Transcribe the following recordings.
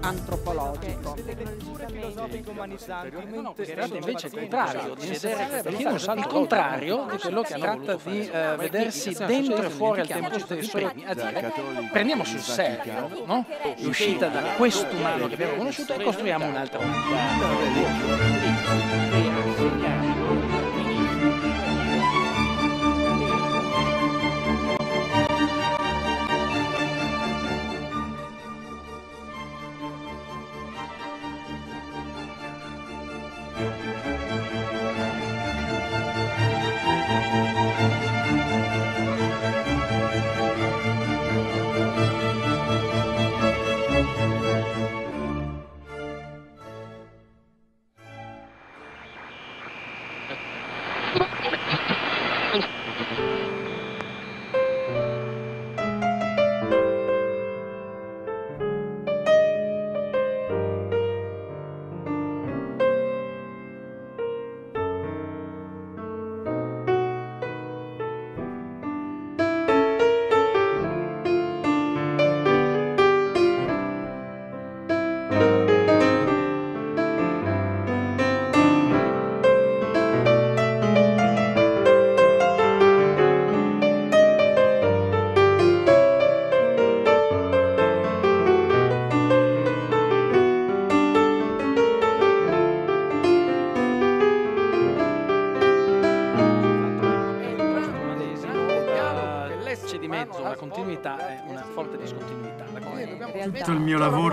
antropologico. Scusate, invece è il contrario, di vedere il contrario di quello che tratta di eh, vedersi dentro e fuori al tempo stesso. A dire prendiamo sul serio no? l'uscita da questo umano che abbiamo conosciuto e costruiamo un'altra umanità.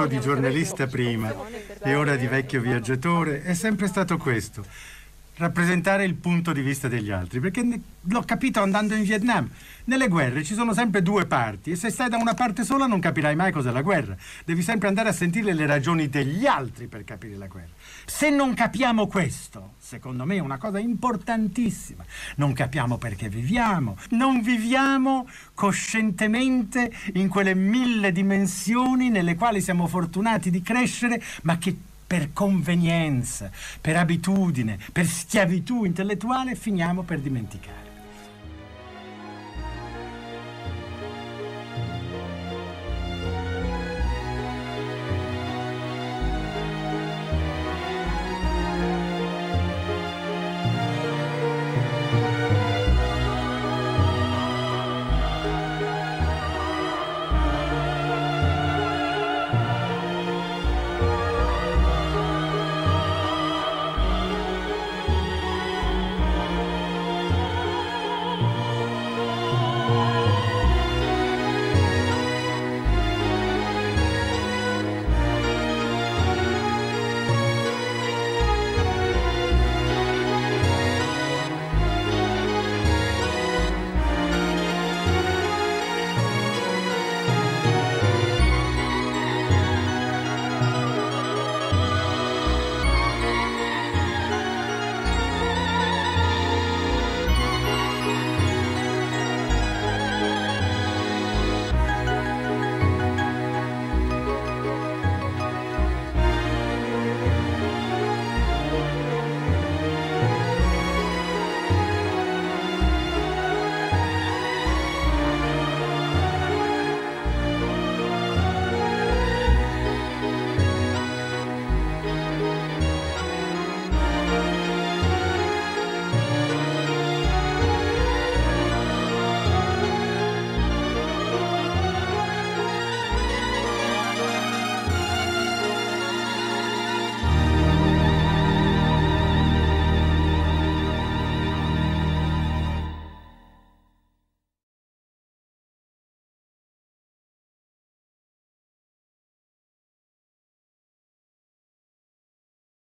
Di giornalista prima. e ora di vecchio viaggiatore è sempre stato questo, rappresentare il punto di vista degli altri, perché l'ho capito andando in Vietnam. Nelle guerre ci sono sempre due parti e se stai da una parte sola non capirai mai cos'è la guerra. Devi sempre andare a sentire le ragioni degli altri per capire la guerra. Se non capiamo questo, secondo me è una cosa importantissima, non capiamo perché viviamo, non viviamo coscientemente in quelle mille dimensioni nelle quali siamo fortunati di crescere, ma che per convenienza, per abitudine, per schiavitù intellettuale finiamo per dimenticare.